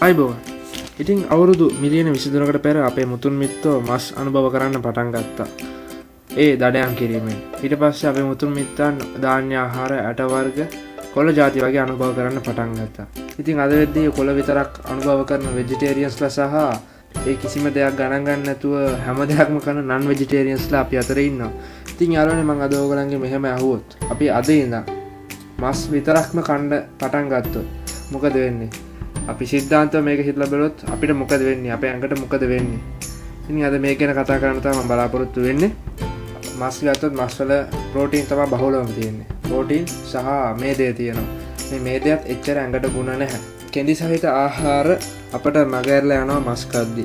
අයිබෝ ඉතිං අවුරුදු මිලියන විසිදුනකට පෙර අපේ මුතුන් මිත්තෝ මස් අනුභව කරන්න පටන් ගත්තා. ඒ දඩයම් කිරීමෙන්. ඊට පස්ස අපේ මුතුන් මිත්තන් ධාන්‍ය ආහාර ඇටවර්ග කොල ජාති වගේ අනුභව කරන්න පටන් ගත්තා. ඉතින් අද වෙද්දී කොළ විතරක් අනුභව කරන වෙජිටේරියන්ස්ල සහ ඒ කිසිම දෙයක් ගණන්ගන්න නැතුව හැම දෙයක්ම කන නන් වෙජිටේරියන්ස්ලා අපි අතර ඉන්න ඉතින් යාලනේ මං අදෝගලන්ගේ මෙහෙම ඇහුවොත්. අපි අද ඉඳ මස් විතරක්ම කණ්ඩ පටන් ගත්තොත් මොකද වෙන්නේ? අපි සිද්ධාන්ත මේක හිටල බලොත් අපිට මොකද වෙන්නේ? අප ඇඟට මොකද වෙන්නේ? ඉනි අද මේ ගැන කතා කරන තම බලාපොරොත්තු වෙන්නේ. මස් ගත්තොත් මස්වල ප්‍රෝටීන් තම බහුලම තියෙන්නේ. ප්‍රෝටීන් සහ මේ දේ තියෙනවා. මේ දේත් එච්චර ඇඟට ගුණ නැහැ. කෙඩි සහිත ආහාර අපට මගඇරල යනවා මස්කද්දි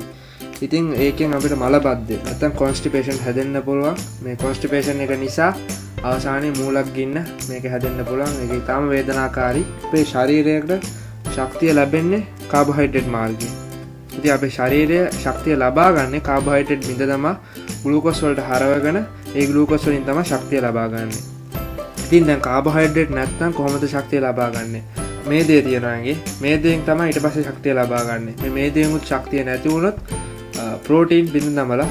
ඉතින් ඒකෙන් අපිට මල බද්ද. ඇතම් කොන්ස්ටිපේෂන් හැදෙන්න්න පුළුවන්. මේ කොන්ස්ටිපේෂන් එක නිසා අවසානය මූලක් ගින්න මේක හැදෙන්න්න පුළුවන්. එක ඉතාම වේදනාකාරී. අපේ ශරීරයකට ශක්තිය ලැබෙන්නේ කාබහයිටෙඩ් මාර්ගය ඉති අපේ ශරීරය ශක්තිය ලබා ගන්න කාබහයිටෙඩ් බිඳ තමා ගලුකොස්වලට හරවගෙන ඒ ගලූකොස්වලින් තම ශක්තිය ලබාගන්න ඉතින් දැන් කාබහයිඩෙට් නැත්තම් කොහොමද ශක්තිය ලබාගන්න මේ දේ තියෙනගේ මේ දෙෙන් තම ඉට පස ශක්තිය ලබාගන්න මේ දේමුත් ශක්තිය නැතිවුණොත් ප්‍රෝටීන් බිඳ දමල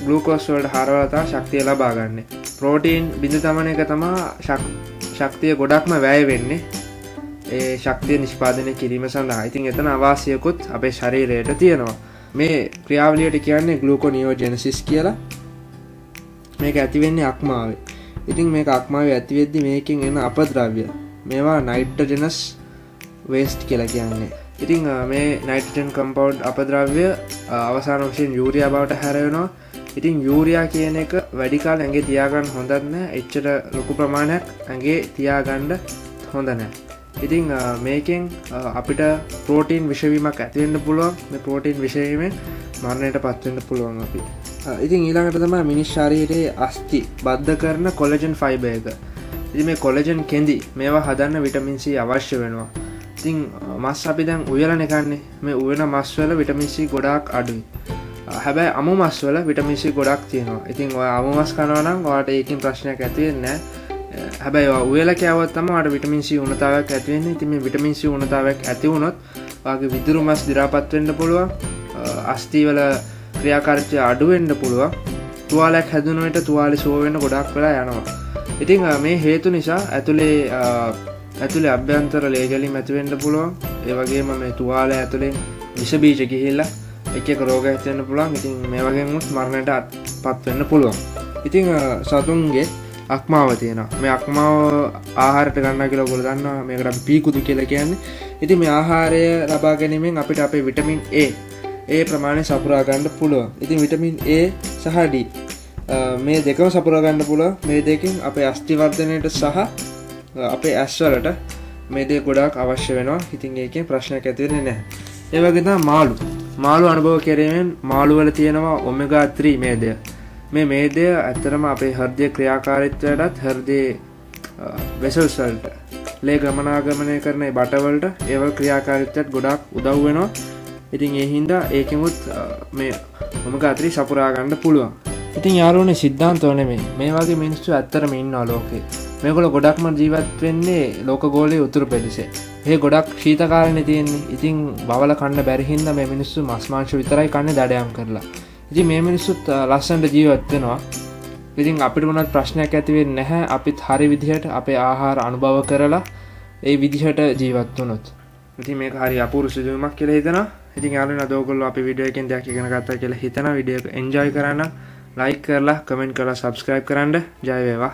ගලූකෝස්වලට හරවතා ශක්තිය ලබාගන්න ප්‍රෝටීන් බිඳ තමන එක තමා ශක්තිය ගොඩක්ම වැය වෙන්නේ. ඒ ශක්තිය නිෂ්පාදනය කිරීම සඳහා. ඉතින් එතන අවාසයකුත් අපේ ශරීරයට තියෙනවා. මේ ක්‍රියාවලියට කියන්නේ ගලූකෝ නියෝ ජනසිස් කියලා. මේක ඇතිවෙන්නේ අක්මාවේ. ඉතින් මේ අක්මාව ඇතිවෙද්දි මේකින් එන්න අපද්‍රව්‍ය මේවා නයිට්ටජනස් වේස්ට් කියලා කියන්නේ. ඉතිං මේ නයිටන් කම්පවන්් අපද්‍රව්‍ය අවසාන වශයෙන් යූරයා බවට හැරවෙනවා ඉතින් යූරයා කියන එක වැඩිකාල් ඇගේ තියාගන්න හොඳත්න එච්චට ලොකු ප්‍රමාණයක් ඇගේ තියාගණ්ඩ හොඳ නෑ. ඉතිං මේකෙන් අපිට පෝටීන් විශවීමක් ඇතිවෙන්න පුළුවන්. මේ පෝටීන් විශවීමෙන් මරණයට පත්වෙන්න පුළුවන් අපි. ඉතින් ඊළඟට තම මිනිස් ශරීරයේ අස්ති බද්ධ කරන කොලජන් ෆයිබ එක. ඉති මේ කොලජන් කෙන්දි මේවා හදන්න විටමින්සි අවශ්‍ය වෙනවා. ඉතිං මස් අපි දැන් උයලන එකන්නේ මේ උයන මස්වල විටමින්සි ගොඩාක් අඩුයි. හැබැයි අමු මස්වල විටමින්සි ගොඩක් තියෙනවා. ඉතින් ඔය අමු මස් කනවනම් වාට ඒකින් ප්‍රශ්නයක් ඇතිවෙන්න හැබැයි උයල කෑවත්තම අට විටමින්සි උනතාවක් ඇතිවෙන්නේ තිම විටමින්සි උනතාවක් ඇති වුණොත් වගේ විදුරු මස් දිරාපත්වෙන්ට පුළුවන්. අස්තිීවල ක්‍රියාකාරච්චය අඩුවෙන්ඩ පුළුවන්. තුවාලක් හැදනුවට තුවාලි සුවවෙන්න ගොඩක් වෙලා යනවා. ඉතිං මේ හේතු නිසා ඇතුළේ ඇතුළේ අභ්‍යන්තර ලේජලි මැතිවෙන්ඩ පුළුවන්. ඒවගේම මේ තුවාල ඇතුළෙන් විෂබීජ ගිහිල්ලා එක රෝග ඇතිවෙන්න පුළුවන්. ඉතින් මේ වගේමුත් මරණයට පත්වෙන්න පුළුවන්. ඉතිං සතුන්ගේ අක්මාව තියෙන මේ අක්මාව ආහාරට ගන්න කියල ගොල දන්න මේකට පීකුතු කියල කියන්න. ඉති මේ ආහාරය ලබා ගැනීමෙන් අපිට අපේ විටමින් ඒ ඒ ප්‍රමාණය සපුරාගණ්ඩ පුළුව ඉතින් විටමින් ඒ සහඩී මේ දෙකම සපුරගන්න පුල මේ දෙකින් අපේ අස්තිවර්ධනයට සහ අපේ ඇස්වලට මේදේ ගොඩක් අවශ්‍ය වෙනවා. ඉතින් ඒකෙන් ප්‍රශ්නයක් ඇතිවෙන්නේ නෑ ඒවගෙතා මාළු. මාළු අනුභව කෙරීමෙන් මාළුවල තියෙනවා ඔමගාත්‍රී මේදය මේ මේදය ඇත්තරම අපේ හර්දය ක්‍රියාකාරිත්වයටත් හර්දේ වෙසල්සල්ට ලේ ගමනාගමනය කරන බටවලට ඒවල් ක්‍රියාකාරිත්වයට ගොඩක් උදව් වෙනවා. ඉතින් එහින්දා ඒකෙමුත් මේ මොමක අතරි සපුරාගණ්ඩ පුළුවන්. ඉතින් යාරුවන සිද්ධාන්තෝන මේ මේ වගේ මිනිස්සු ඇත්තරම ඉන්න ලෝකේ. මේකොල ගොඩක්ම ජීවත් වෙන්නේ ලෝක ගෝලය උතුරු පෙරිසේ ඒ ගොඩක් ශීතකාරණ තියෙන්නේ. ඉතින් බවල කන්න බැරිහින්ද මේ මිනිස්සු මස්මාංශ විතරයි කන්න දඩයම් කරලා. ඉති මේ මිනිස්සුත් ලස්සන්ට ජීවත්වෙනවා ඉතින් අපිට වනත් ප්‍රශ්නයක් ඇතිවේ නැහැ. අපිත් හරි විදිහට අපේ ආහාර අනුභව කරලා ඒ විදිහට ජීවත් වනොත් ඉති මේ හරි අපුරු සිදුවමක් කියල හිතන ඉතින් යාලන දෝගොල්ල අපි විඩියෝකෙන් දෙයක් ඉගෙන ගත්තා කියලා හිතන විඩියක එන්ජෝයි කරන්න ලයි කරලා කමෙන්ට් කරලා සබස්ක්‍රයිබ් කරන්න. ජයවේවා